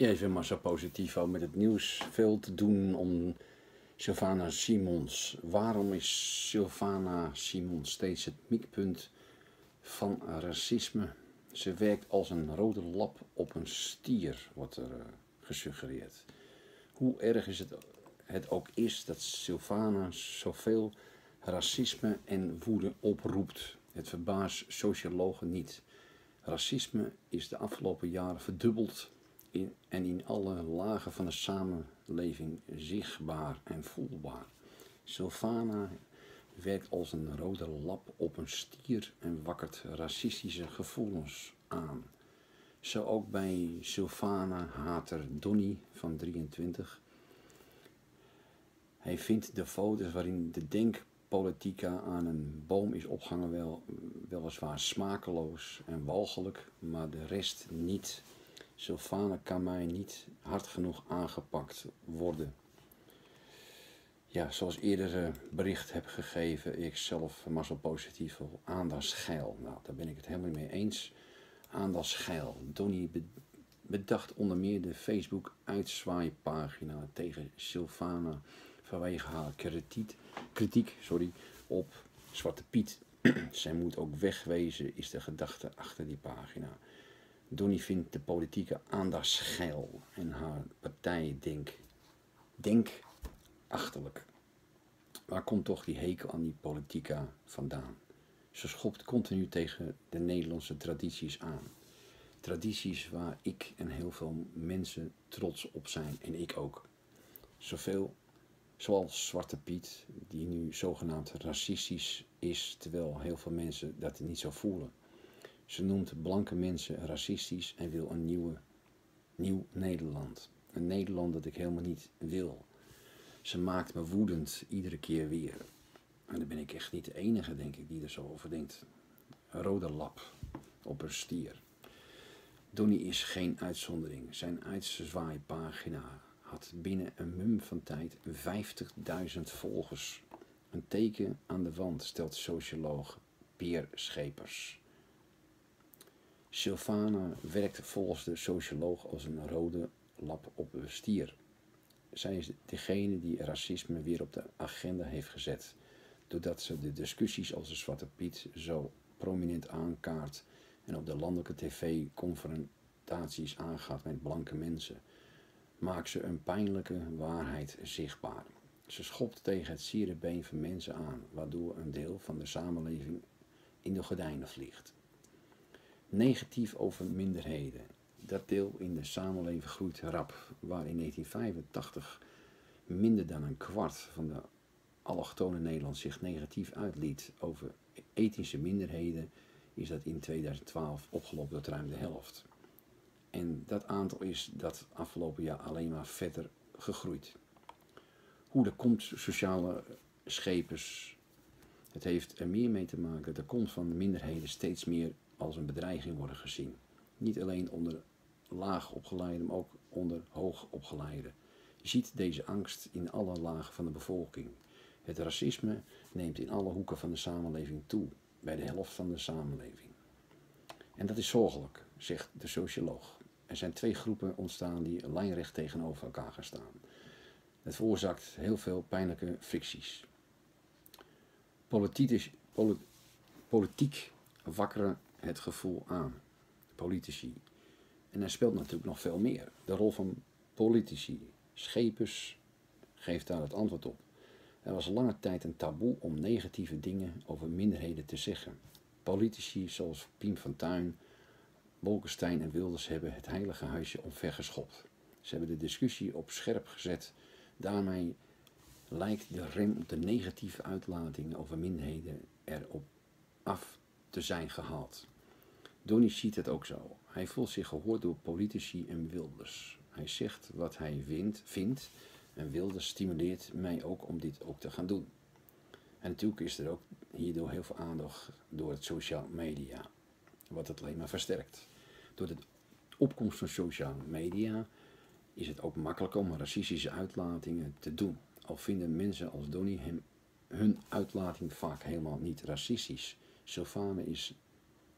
Ja, ik maar zo positief ook met het nieuws. Veel te doen om Sylvana Simons. Waarom is Sylvana Simons steeds het mikpunt van racisme? Ze werkt als een rode lap op een stier, wordt er uh, gesuggereerd. Hoe erg is het, het ook is dat Sylvana zoveel racisme en woede oproept. Het verbaast sociologen niet. Racisme is de afgelopen jaren verdubbeld en in alle lagen van de samenleving zichtbaar en voelbaar. Sylvana werkt als een rode lap op een stier en wakkert racistische gevoelens aan. Zo ook bij Sylvana Hater Donny van 23. Hij vindt de foto's waarin de denkpolitica aan een boom is opgehangen wel, weliswaar smakeloos en walgelijk, maar de rest niet. Sylvana kan mij niet hard genoeg aangepakt worden. Ja, zoals eerder eh, bericht heb gegeven, ik zelf Marcel Positief aandachtsgeil. Nou, daar ben ik het helemaal mee eens. Aandachtsgeil. Donnie bedacht onder meer de Facebook uitzwaaipagina tegen Sylvana vanwege haar kritiek, kritiek sorry, op Zwarte Piet. Zij moet ook wegwezen, is de gedachte achter die pagina. Donnie vindt de politieke aandachtsgeil en haar partij denk, denk achterlijk. Waar komt toch die hekel aan die politica vandaan? Ze schopt continu tegen de Nederlandse tradities aan. Tradities waar ik en heel veel mensen trots op zijn en ik ook. Zoveel zoals Zwarte Piet, die nu zogenaamd racistisch is, terwijl heel veel mensen dat niet zo voelen. Ze noemt blanke mensen racistisch en wil een nieuwe, nieuw Nederland. Een Nederland dat ik helemaal niet wil. Ze maakt me woedend iedere keer weer. En dan ben ik echt niet de enige, denk ik, die er zo over denkt. Een rode lap op een stier. Donnie is geen uitzondering. Zijn uitzwaaipagina had binnen een mum van tijd 50.000 volgers. Een teken aan de wand, stelt socioloog Peer Schepers. Sylvana werkt volgens de socioloog als een rode lap op een stier. Zij is degene die racisme weer op de agenda heeft gezet, doordat ze de discussies als de Zwarte Piet zo prominent aankaart en op de landelijke tv confrontaties aangaat met blanke mensen, maakt ze een pijnlijke waarheid zichtbaar. Ze schopt tegen het sierenbeen van mensen aan, waardoor een deel van de samenleving in de gordijnen vliegt negatief over minderheden. Dat deel in de samenleving groeit rap, waar in 1985 minder dan een kwart van de allochtone Nederland zich negatief uitliet over etnische minderheden, is dat in 2012 opgelopen tot ruim de helft. En dat aantal is dat afgelopen jaar alleen maar verder gegroeid. Hoe dat komt, sociale schepers, het heeft er meer mee te maken dat de komst van minderheden steeds meer als een bedreiging worden gezien. Niet alleen onder laag opgeleiden, maar ook onder hoog opgeleiden. Je ziet deze angst in alle lagen van de bevolking. Het racisme neemt in alle hoeken van de samenleving toe, bij de helft van de samenleving. En dat is zorgelijk, zegt de socioloog. Er zijn twee groepen ontstaan die lijnrecht tegenover elkaar gaan staan. Het veroorzaakt heel veel pijnlijke fricties. Politiek, politiek wakkere het gevoel aan. Politici. En er speelt natuurlijk nog veel meer. De rol van politici. Schepers geeft daar het antwoord op. Er was lange tijd een taboe om negatieve dingen over minderheden te zeggen. Politici zoals Piem van Tuin, Bolkestein en Wilders hebben het heilige huisje omvergeschopt. Ze hebben de discussie op scherp gezet. Daarmee lijkt de rem op de negatieve uitlatingen over minderheden erop af te zijn gehaald. Donny ziet het ook zo. Hij voelt zich gehoord door politici en Wilders. Hij zegt wat hij vindt, vindt en Wilders stimuleert mij ook om dit ook te gaan doen. En natuurlijk is er ook hierdoor heel veel aandacht door het social media, wat het alleen maar versterkt. Door de opkomst van sociale media is het ook makkelijker om racistische uitlatingen te doen. Al vinden mensen als Donny hun uitlating vaak helemaal niet racistisch. Sylvane is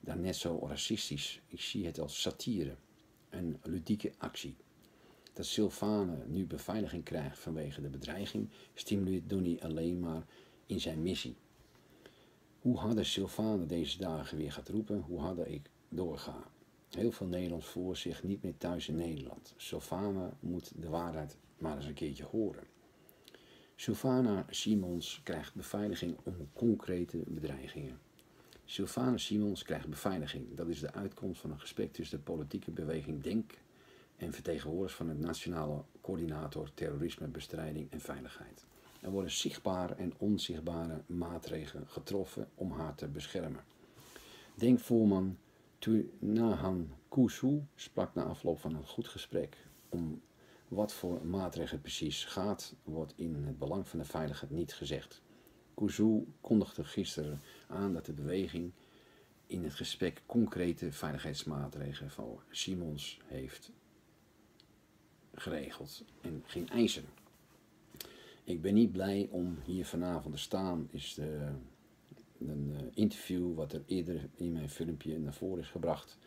daar net zo racistisch. Ik zie het als satire, een ludieke actie. Dat Sylvane nu beveiliging krijgt vanwege de bedreiging stimuleert Donny alleen maar in zijn missie. Hoe harder Sylvane deze dagen weer gaat roepen, hoe harder ik doorga. Heel veel Nederlands voelen zich niet meer thuis in Nederland. Sylvana moet de waarheid maar eens een keertje horen. Sylvana Simons krijgt beveiliging om concrete bedreigingen. Sylvana Simons krijgt beveiliging. Dat is de uitkomst van een gesprek tussen de politieke beweging DENK en vertegenwoordigers van het Nationale Coördinator Terrorisme, Bestrijding en Veiligheid. Er worden zichtbare en onzichtbare maatregelen getroffen om haar te beschermen. Denkvoerman Tunahan Kusu sprak na afloop van een goed gesprek. Om wat voor maatregelen precies gaat, wordt in het belang van de veiligheid niet gezegd. Kuzu kondigde gisteren aan dat de beweging in het gesprek concrete veiligheidsmaatregelen voor Simons heeft geregeld en geen eisen. Ik ben niet blij om hier vanavond te staan, is de, een eh, interview wat er eerder in mijn filmpje naar voren is gebracht.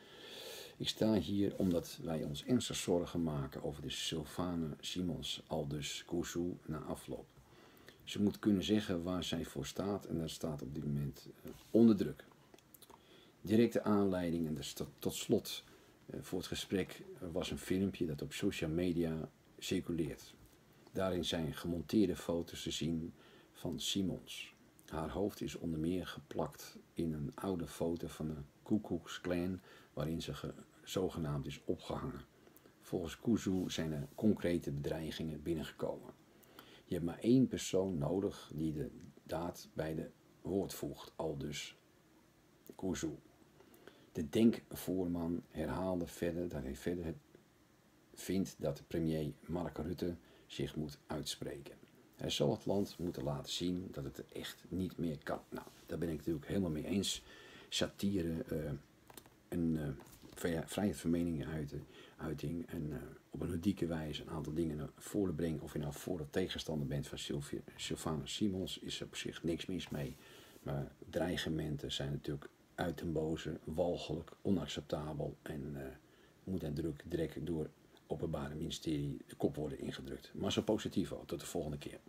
Ik sta hier omdat wij ons ernstig zorgen maken over de Sylvane Simons, al dus Kuzu, na afloop. Ze moet kunnen zeggen waar zij voor staat en dat staat op dit moment eh, onder druk. Directe aanleiding en dus tot slot eh, voor het gesprek was een filmpje dat op social media circuleert. Daarin zijn gemonteerde foto's te zien van Simons. Haar hoofd is onder meer geplakt in een oude foto van de Ku Klux Klan waarin ze zogenaamd is opgehangen. Volgens Kuzu zijn er concrete bedreigingen binnengekomen. Je hebt maar één persoon nodig die de daad bij de woord voegt, al dus Kuzu. De denkvoerman herhaalde verder dat hij verder vindt dat premier Mark Rutte zich moet uitspreken. Hij zal het land moeten laten zien dat het echt niet meer kan. Nou, daar ben ik natuurlijk helemaal mee eens. Satire uh, en uh, vrijheid van meningsuiting uiting en uh, op een ludieke wijze een aantal dingen naar voren brengen. Of je nou voor of tegenstander bent van Sylvana Simons, is er op zich niks mis mee. Maar dreigementen zijn natuurlijk uit den boze, walgelijk, onacceptabel en uh, moet en druk direct door openbare ministerie de kop worden ingedrukt. Maar zo positief al. Tot de volgende keer.